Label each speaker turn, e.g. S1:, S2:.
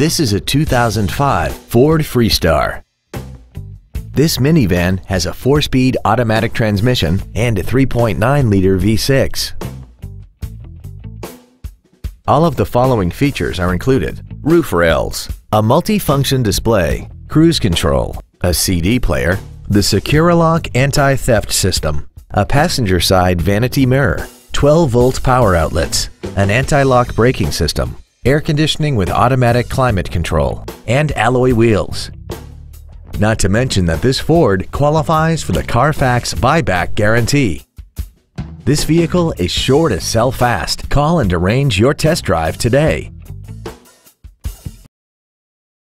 S1: This is a 2005 Ford Freestar. This minivan has a 4-speed automatic transmission and a 3.9-liter V6. All of the following features are included. Roof rails, a multi-function display, cruise control, a CD player, the Securilock anti-theft system, a passenger side vanity mirror, 12-volt power outlets, an anti-lock braking system, air conditioning with automatic climate control, and alloy wheels. Not to mention that this Ford qualifies for the Carfax buyback guarantee. This vehicle is sure to sell fast. Call and arrange your test drive today.